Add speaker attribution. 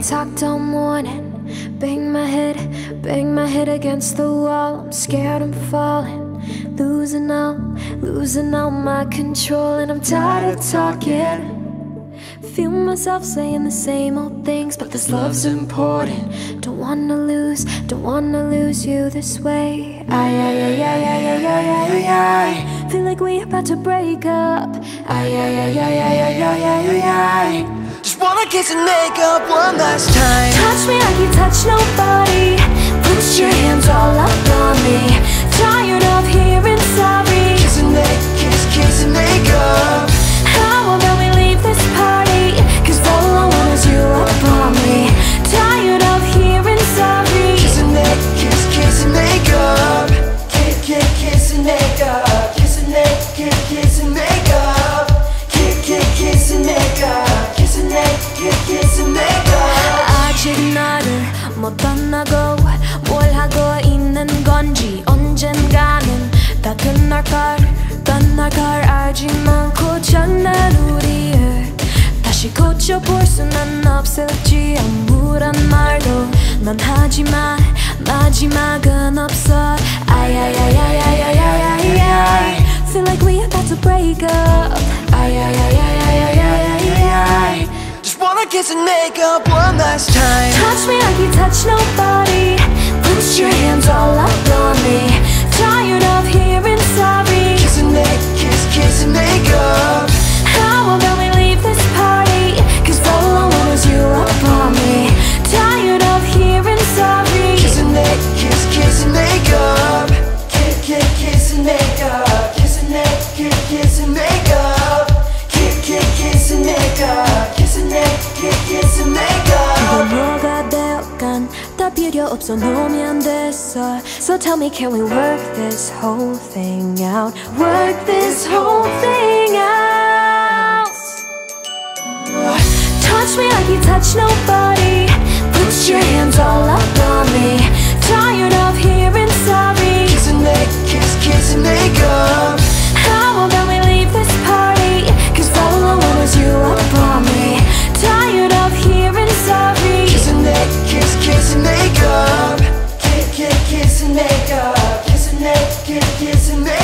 Speaker 1: can talk till morning. Bang my head, bang my head against the wall. I'm scared I'm falling, losing all, losing all my control, and I'm tired of talking. Feel myself saying the same old things, but this love's important. Don't wanna lose, don't wanna lose you this way. Ay, ay, ay, ay, ay, ay, ay, ay, ay. Feel like we about to break up. Ay, ay, ay, ay, ay, ay, ay, ay, ay. Just
Speaker 2: wanna kiss and make up one last time
Speaker 1: Touch me like you touch nobody. Put your hands all up on me. Tired of hearing sorry. Kiss and
Speaker 2: make, kiss, kiss and make up
Speaker 1: How about we leave this party? Cause all I want is you up on me. Tired of hearing sorry. Kiss and
Speaker 2: make, kiss, kiss and make up Kiss, kiss, kiss and make up Kiss and make, kiss, kiss and make up Kiss, kiss, kiss and make up Kiss and
Speaker 1: 못 떠나고 뭘 하고 있는 건지 언젠가는 다 끝날걸 끝날걸 알지만 고장난 우리를 다시 고쳐볼 수는 없을지 아무런 말도 넌 하지만 마지막은 없어 Feel like we about to break up 아야야야야야야 야야
Speaker 2: Just wanna kiss and make up one last time
Speaker 1: Touch me like you touch nobody. Put your hands all up on me. 뭐가 되었건 다 필요 없어 놓으면 됐어 So tell me can we work this whole thing out Work this whole thing out Touch me like you touch nobody Put your hands all up on me
Speaker 2: kiss and make up. Kiss, kiss, kiss and make up. Kiss and make, kiss, kiss and make